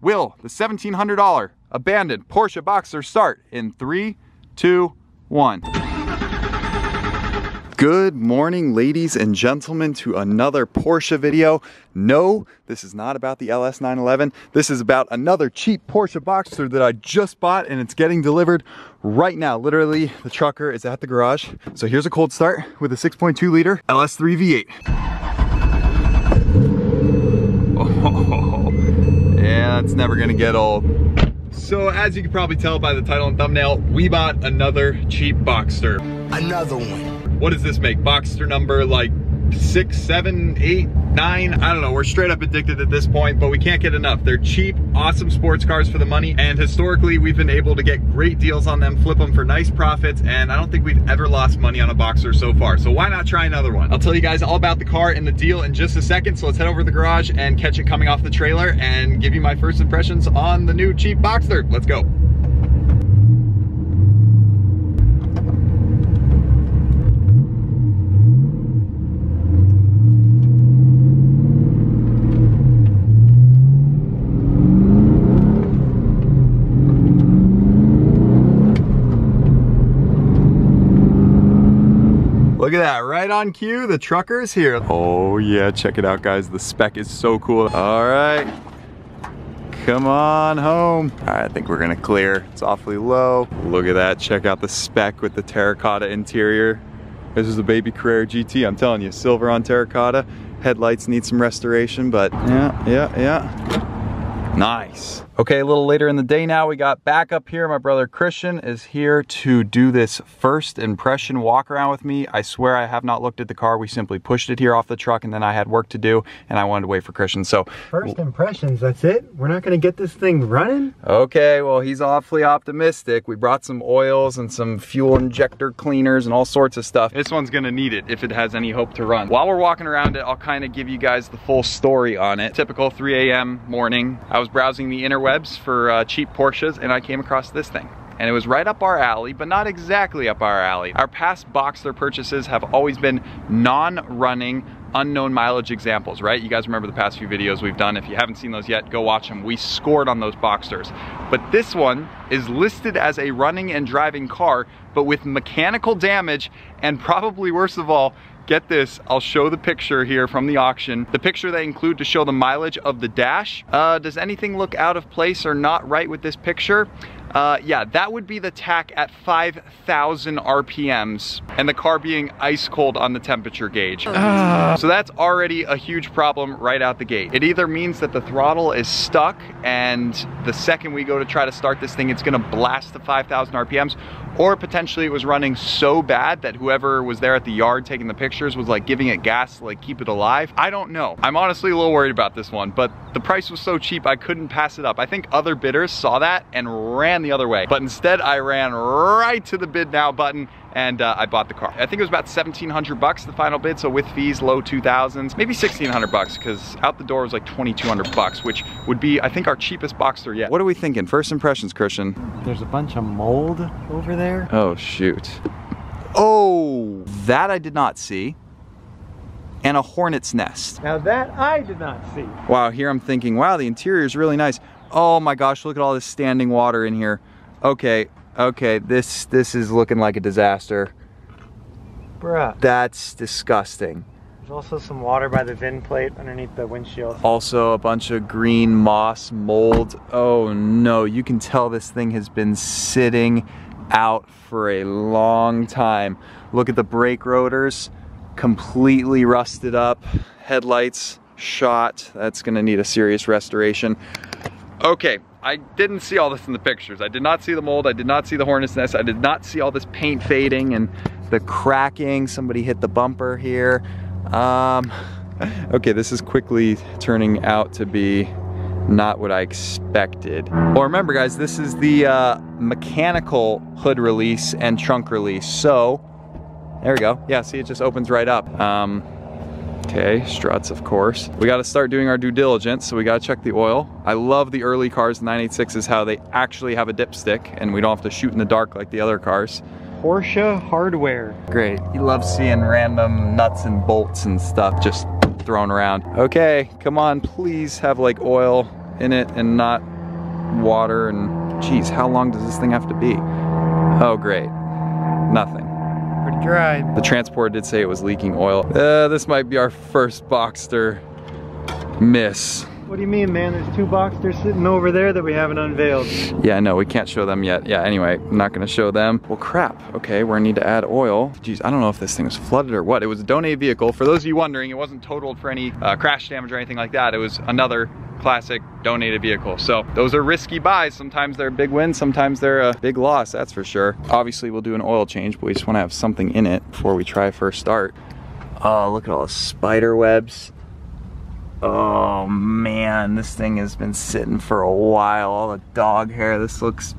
will the $1,700 abandoned Porsche Boxster start in three, two, one. Good morning, ladies and gentlemen, to another Porsche video. No, this is not about the LS 911. This is about another cheap Porsche Boxster that I just bought and it's getting delivered right now. Literally, the trucker is at the garage. So here's a cold start with a 6.2 liter LS3 V8. Oh, yeah, that's never gonna get old. So as you can probably tell by the title and thumbnail, we bought another cheap Boxster. Another one what does this make? Boxster number like six, seven, eight, nine, I don't know. We're straight up addicted at this point, but we can't get enough. They're cheap, awesome sports cars for the money, and historically we've been able to get great deals on them, flip them for nice profits, and I don't think we've ever lost money on a Boxster so far. So why not try another one? I'll tell you guys all about the car and the deal in just a second, so let's head over to the garage and catch it coming off the trailer and give you my first impressions on the new cheap Boxster. Let's go. At that, right on cue, the trucker is here. Oh yeah, check it out guys, the spec is so cool. All right, come on home. All right, I think we're gonna clear. It's awfully low. Look at that, check out the spec with the terracotta interior. This is a baby Carrera GT, I'm telling you, silver on terracotta. Headlights need some restoration, but yeah, yeah, yeah. Nice. Okay, a little later in the day now, we got back up here. My brother Christian is here to do this first impression walk around with me. I swear I have not looked at the car. We simply pushed it here off the truck and then I had work to do and I wanted to wait for Christian. So First impressions, that's it? We're not gonna get this thing running? Okay, well he's awfully optimistic. We brought some oils and some fuel injector cleaners and all sorts of stuff. This one's gonna need it if it has any hope to run. While we're walking around it, I'll kind of give you guys the full story on it. Typical 3 a.m. morning. I was browsing the internet webs for uh, cheap Porsches and I came across this thing and it was right up our alley, but not exactly up our alley. Our past Boxster purchases have always been non-running, unknown mileage examples, right? You guys remember the past few videos we've done. If you haven't seen those yet, go watch them. We scored on those Boxsters. But this one is listed as a running and driving car, but with mechanical damage and probably worst of all, get this, I'll show the picture here from the auction. The picture they include to show the mileage of the dash. Uh, does anything look out of place or not right with this picture? Uh, yeah, that would be the tach at 5,000 RPMs and the car being ice cold on the temperature gauge. Uh. So that's already a huge problem right out the gate. It either means that the throttle is stuck and the second we go to try to start this thing, it's gonna blast to 5,000 RPMs or potentially it was running so bad that whoever was there at the yard taking the pictures was like giving it gas to like keep it alive. I don't know. I'm honestly a little worried about this one, but the price was so cheap I couldn't pass it up. I think other bidders saw that and ran the other way, but instead I ran right to the bid now button and uh, I bought the car. I think it was about 1700 bucks the final bid, so with fees, low 2000s, maybe 1600 bucks, because out the door was like 2200 bucks, which would be, I think, our cheapest Boxster yet. What are we thinking? First impressions, Christian? There's a bunch of mold over there. Oh, shoot. Oh, that I did not see. And a hornet's nest. Now that I did not see. Wow, here I'm thinking, wow, the interior is really nice. Oh my gosh, look at all this standing water in here. Okay, okay, this this is looking like a disaster. Bruh. That's disgusting. There's also some water by the VIN plate underneath the windshield. Also a bunch of green moss mold. Oh no, you can tell this thing has been sitting out for a long time. Look at the brake rotors, completely rusted up. Headlights shot. That's gonna need a serious restoration. Okay, I didn't see all this in the pictures. I did not see the mold, I did not see the hornet's nest, I did not see all this paint fading and the cracking. Somebody hit the bumper here. Um, okay, this is quickly turning out to be not what I expected. Well, remember guys, this is the uh, mechanical hood release and trunk release. So, there we go. Yeah, see, it just opens right up. Um, Okay, struts, of course. We gotta start doing our due diligence, so we gotta check the oil. I love the early cars, the 986s, how they actually have a dipstick and we don't have to shoot in the dark like the other cars. Porsche hardware. Great. You love seeing random nuts and bolts and stuff just thrown around. Okay, come on, please have like oil in it and not water and geez, how long does this thing have to be? Oh great, nothing. Pretty dry. The transport did say it was leaking oil. Uh, this might be our first Boxster miss. What do you mean, man? There's two Boxsters sitting over there that we haven't unveiled. Yeah, no, we can't show them yet. Yeah, anyway, I'm not gonna show them. Well, crap. Okay, we're gonna need to add oil. Geez, I don't know if this thing was flooded or what. It was a donated vehicle. For those of you wondering, it wasn't totaled for any uh, crash damage or anything like that. It was another classic donated vehicle. So those are risky buys. Sometimes they're a big win, sometimes they're a big loss, that's for sure. Obviously we'll do an oil change, but we just wanna have something in it before we try first start. Oh, look at all the spider webs. Oh man, this thing has been sitting for a while. All the dog hair, this looks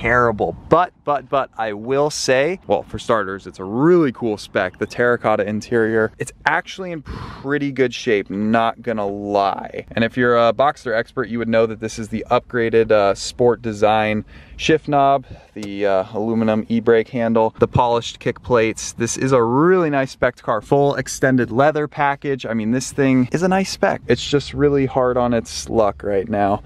terrible. But, but, but, I will say, well, for starters, it's a really cool spec. The terracotta interior, it's actually in pretty good shape, not gonna lie. And if you're a Boxster expert, you would know that this is the upgraded uh, sport design shift knob, the uh, aluminum e-brake handle, the polished kick plates. This is a really nice spec car. Full extended leather package. I mean, this thing is a nice spec. It's just really hard on its luck right now.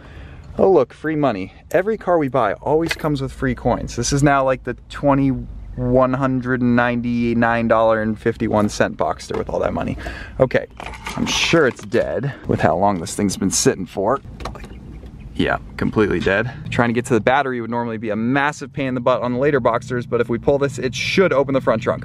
Oh look, free money. Every car we buy always comes with free coins. This is now like the $2,199.51 Boxster with all that money. Okay, I'm sure it's dead with how long this thing's been sitting for. Yeah, completely dead. Trying to get to the battery would normally be a massive pain in the butt on the later Boxsters, but if we pull this, it should open the front trunk.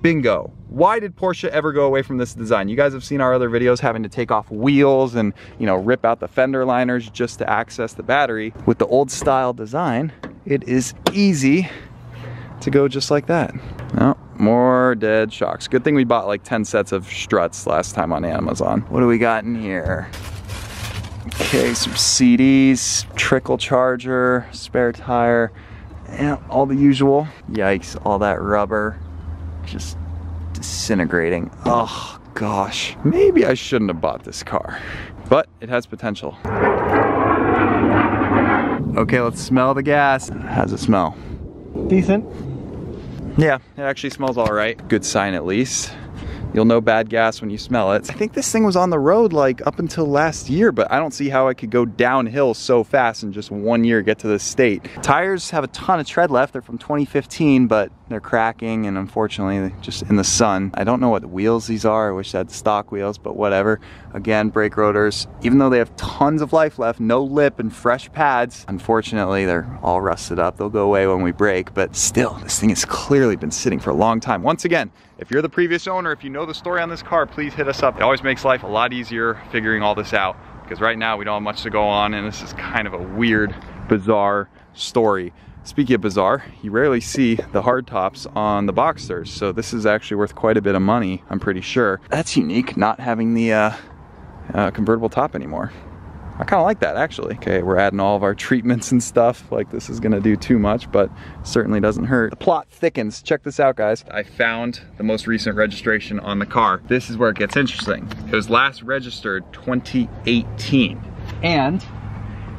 Bingo. Why did Porsche ever go away from this design? You guys have seen our other videos having to take off wheels and, you know, rip out the fender liners just to access the battery. With the old style design, it is easy to go just like that. No, more dead shocks. Good thing we bought like 10 sets of struts last time on Amazon. What do we got in here? Okay, some CDs, trickle charger, spare tire, yeah, all the usual. Yikes, all that rubber just disintegrating. Oh gosh, maybe I shouldn't have bought this car, but it has potential. Okay, let's smell the gas. How's it smell? Decent. Yeah, it actually smells all right. Good sign at least. You'll know bad gas when you smell it. I think this thing was on the road like up until last year, but I don't see how I could go downhill so fast in just one year get to this state. Tires have a ton of tread left. They're from 2015, but they're cracking and unfortunately just in the sun. I don't know what wheels these are. I wish I had stock wheels, but whatever. Again, brake rotors, even though they have tons of life left, no lip and fresh pads, unfortunately they're all rusted up. They'll go away when we break, but still, this thing has clearly been sitting for a long time. Once again, if you're the previous owner, if you know the story on this car, please hit us up. It always makes life a lot easier figuring all this out because right now we don't have much to go on and this is kind of a weird, bizarre story. Speaking of bizarre, you rarely see the hardtops on the Boxsters, so this is actually worth quite a bit of money, I'm pretty sure. That's unique, not having the uh, uh, convertible top anymore. I kind of like that actually. Okay, we're adding all of our treatments and stuff. Like this is gonna do too much, but certainly doesn't hurt. The plot thickens. Check this out, guys. I found the most recent registration on the car. This is where it gets interesting. It was last registered 2018. And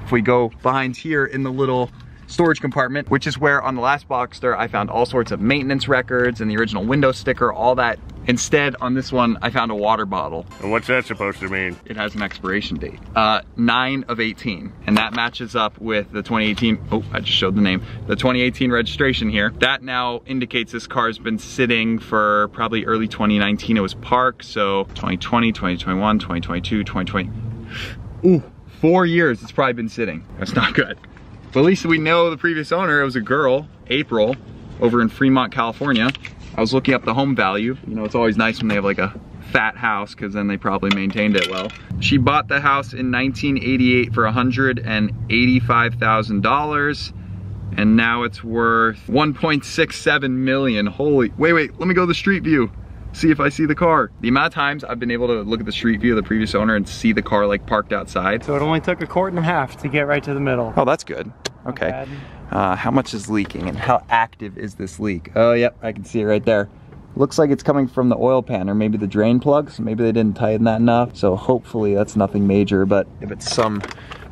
if we go behind here in the little storage compartment, which is where on the last Boxster I found all sorts of maintenance records and the original window sticker, all that. Instead, on this one, I found a water bottle. And what's that supposed to mean? It has an expiration date, uh, 9 of 18. And that matches up with the 2018, oh, I just showed the name, the 2018 registration here. That now indicates this car has been sitting for probably early 2019. It was parked, so 2020, 2021, 2022, 2020. Ooh, four years it's probably been sitting. That's not good. But at least we know the previous owner, it was a girl, April, over in Fremont, California. I was looking up the home value. You know, it's always nice when they have like a fat house because then they probably maintained it well. She bought the house in 1988 for $185,000 and now it's worth 1.67 million. Holy, wait, wait, let me go to the street view. See if I see the car. The amount of times I've been able to look at the street view of the previous owner and see the car like parked outside. So it only took a quart and a half to get right to the middle. Oh, that's good. Okay. Uh, how much is leaking and how active is this leak? Oh, yep, I can see it right there. Looks like it's coming from the oil pan or maybe the drain plugs. Maybe they didn't tighten that enough. So hopefully that's nothing major, but if it's some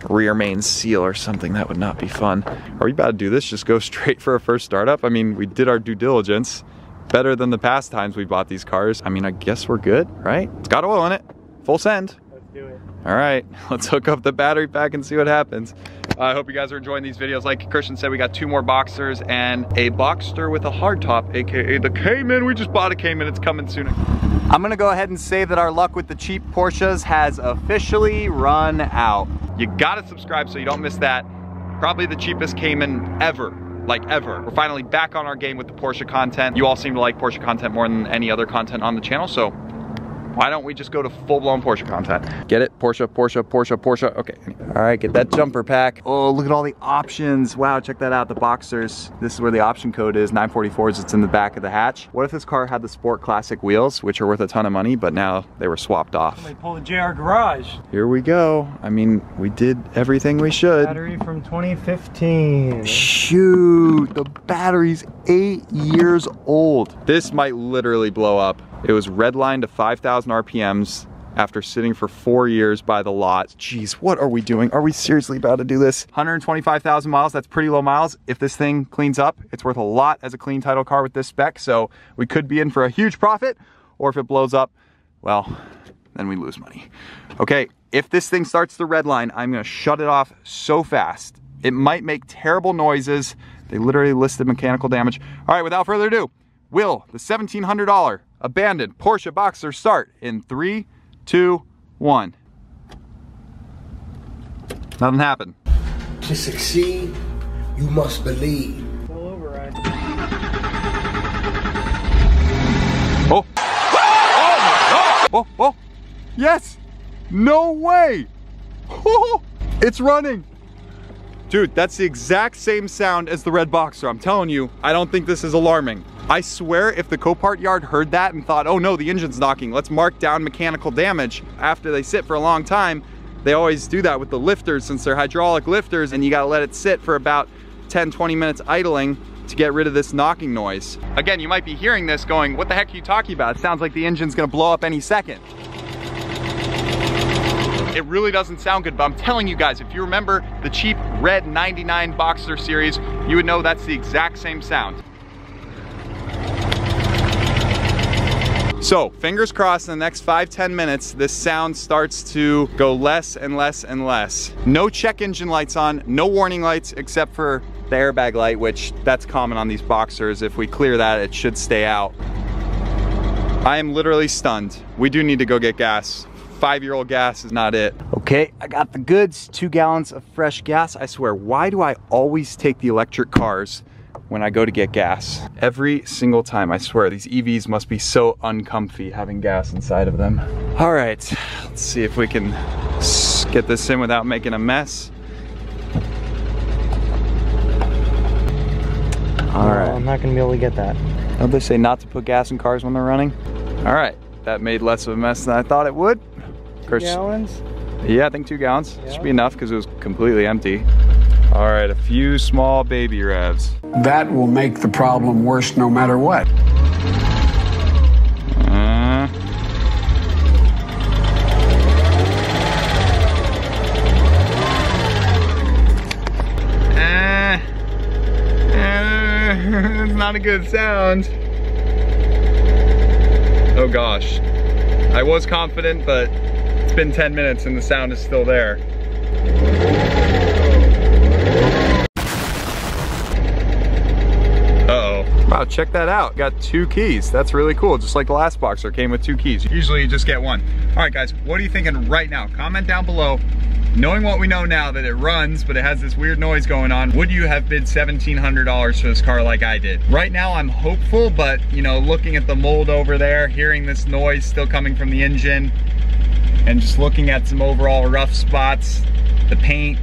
rear main seal or something, that would not be fun. Are we about to do this? Just go straight for a first startup? I mean, we did our due diligence. Better than the past times we bought these cars. I mean, I guess we're good, right? It's got oil in it. Full send. Let's do it. All right, let's hook up the battery pack and see what happens. I hope you guys are enjoying these videos. Like Christian said, we got two more Boxsters and a Boxster with a hardtop, AKA the Cayman. We just bought a Cayman, it's coming soon. I'm gonna go ahead and say that our luck with the cheap Porsches has officially run out. You gotta subscribe so you don't miss that. Probably the cheapest Cayman ever like ever. We're finally back on our game with the Porsche content. You all seem to like Porsche content more than any other content on the channel, so why don't we just go to full-blown Porsche content? Get it? Porsche, Porsche, Porsche, Porsche. Okay. All right, get that jumper pack. Oh, look at all the options. Wow, check that out, the Boxsters. This is where the option code is, 944s. It's in the back of the hatch. What if this car had the Sport Classic wheels, which are worth a ton of money, but now they were swapped off? They pull the JR Garage. Here we go. I mean, we did everything we should. Battery from 2015. Shoot, the battery's eight years old. This might literally blow up. It was redlined to 5,000 RPMs after sitting for four years by the lot. Jeez, what are we doing? Are we seriously about to do this? 125,000 miles, that's pretty low miles. If this thing cleans up, it's worth a lot as a clean title car with this spec, so we could be in for a huge profit, or if it blows up, well, then we lose money. Okay, if this thing starts to redline, I'm gonna shut it off so fast. It might make terrible noises. They literally listed mechanical damage. All right, without further ado, will the $1,700 abandoned Porsche Boxster start in three, two, one. Nothing happened. To succeed, you must believe. Full override. Oh. Oh my god! Oh, oh. Yes! No way! Oh, it's running! Dude, that's the exact same sound as the red Boxster. I'm telling you, I don't think this is alarming. I swear if the Copart yard heard that and thought, oh no, the engine's knocking, let's mark down mechanical damage after they sit for a long time, they always do that with the lifters since they're hydraulic lifters and you gotta let it sit for about 10, 20 minutes idling to get rid of this knocking noise. Again, you might be hearing this going, what the heck are you talking about? It sounds like the engine's gonna blow up any second. It really doesn't sound good, but I'm telling you guys, if you remember the cheap red 99 Boxster series, you would know that's the exact same sound. So fingers crossed in the next five ten minutes, this sound starts to go less and less and less. No check engine lights on, no warning lights except for the airbag light, which that's common on these Boxsters. If we clear that, it should stay out. I am literally stunned. We do need to go get gas five-year-old gas is not it. Okay, I got the goods, two gallons of fresh gas. I swear, why do I always take the electric cars when I go to get gas? Every single time, I swear, these EVs must be so uncomfy having gas inside of them. All right, let's see if we can get this in without making a mess. All right. I'm not gonna be able to get that. Don't they say not to put gas in cars when they're running? All right, that made less of a mess than I thought it would. Two gallons? Yeah, I think two gallons. Yeah. Should be enough because it was completely empty. All right, a few small baby revs. That will make the problem worse no matter what. Uh, eh, eh, it's not a good sound. Oh gosh. I was confident, but it's been 10 minutes and the sound is still there. Uh-oh. Wow, check that out. Got two keys. That's really cool. Just like the last Boxster came with two keys. Usually you just get one. All right, guys, what are you thinking right now? Comment down below. Knowing what we know now that it runs, but it has this weird noise going on, would you have bid $1,700 for this car like I did? Right now I'm hopeful, but you know, looking at the mold over there, hearing this noise still coming from the engine, and just looking at some overall rough spots, the paint,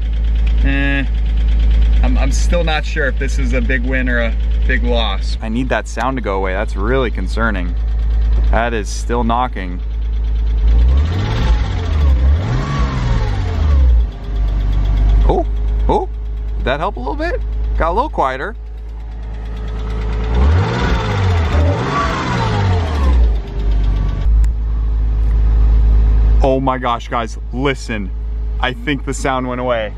eh, I'm, I'm still not sure if this is a big win or a big loss. I need that sound to go away. That's really concerning. That is still knocking. Oh, oh, did that help a little bit? Got a little quieter. Oh my gosh, guys, listen. I think the sound went away.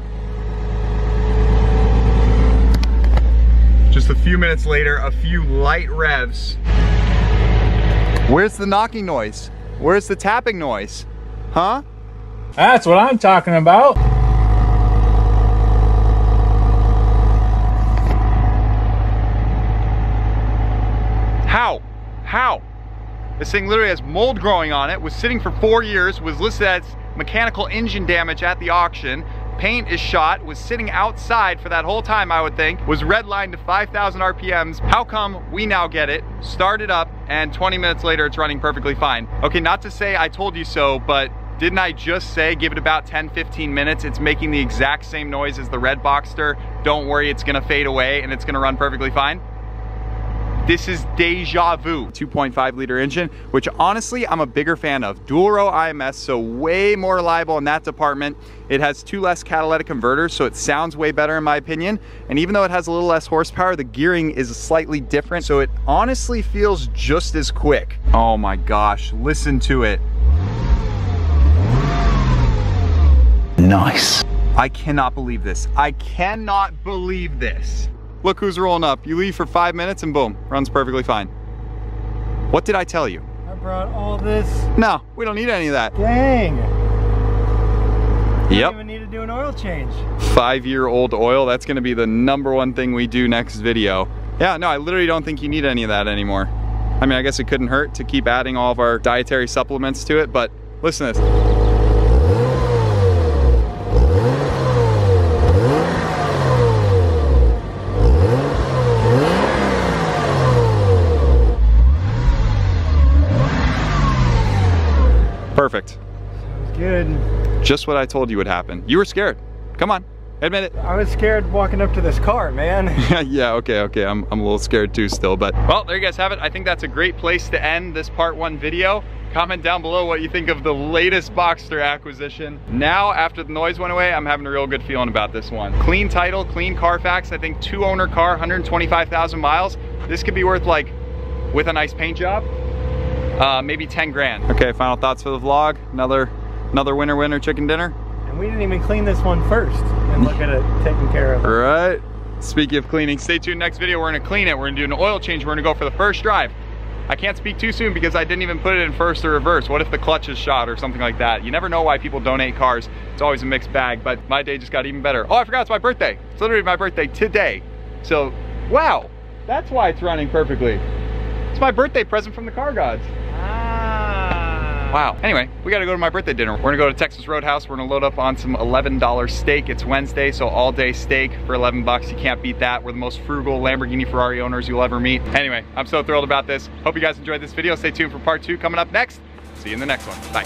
Just a few minutes later, a few light revs. Where's the knocking noise? Where's the tapping noise? Huh? That's what I'm talking about. How? How? This thing literally has mold growing on it, was sitting for four years, was listed as mechanical engine damage at the auction. Paint is shot, was sitting outside for that whole time, I would think, was redlined to 5,000 RPMs. How come we now get it, start it up, and 20 minutes later it's running perfectly fine? Okay, not to say I told you so, but didn't I just say give it about 10, 15 minutes? It's making the exact same noise as the red Boxster. Don't worry, it's gonna fade away and it's gonna run perfectly fine. This is deja vu. 2.5 liter engine, which honestly I'm a bigger fan of. Dual row IMS, so way more reliable in that department. It has two less catalytic converters, so it sounds way better in my opinion. And even though it has a little less horsepower, the gearing is slightly different, so it honestly feels just as quick. Oh my gosh, listen to it. Nice. I cannot believe this. I cannot believe this. Look who's rolling up. You leave for five minutes and boom, runs perfectly fine. What did I tell you? I brought all this. No, we don't need any of that. Dang. Don't Yep. even need to do an oil change. Five year old oil, that's gonna be the number one thing we do next video. Yeah, no, I literally don't think you need any of that anymore. I mean, I guess it couldn't hurt to keep adding all of our dietary supplements to it, but listen to this. Perfect. It's good. Just what I told you would happen. You were scared. Come on, admit it. I was scared walking up to this car, man. yeah, okay, okay. I'm, I'm a little scared too still, but well, there you guys have it. I think that's a great place to end this part one video. Comment down below what you think of the latest Boxster acquisition. Now, after the noise went away, I'm having a real good feeling about this one. Clean title, clean Carfax. I think two owner car, 125,000 miles. This could be worth like, with a nice paint job, uh, maybe 10 grand. Okay, final thoughts for the vlog. Another, another winner winner chicken dinner. and we didn't even clean this one first and look at it taken care of. Right. Speaking of cleaning, stay tuned next video. We're gonna clean it. We're gonna do an oil change. We're gonna go for the first drive. I can't speak too soon because I didn't even put it in first or reverse. What if the clutch is shot or something like that? You never know why people donate cars. It's always a mixed bag, but my day just got even better. Oh, I forgot it's my birthday. It's literally my birthday today. So, wow, that's why it's running perfectly. It's my birthday present from the car gods. Wow. Anyway, we gotta go to my birthday dinner. We're gonna go to Texas Roadhouse. We're gonna load up on some $11 steak. It's Wednesday, so all day steak for 11 bucks. You can't beat that. We're the most frugal Lamborghini Ferrari owners you'll ever meet. Anyway, I'm so thrilled about this. Hope you guys enjoyed this video. Stay tuned for part two coming up next. See you in the next one. Bye.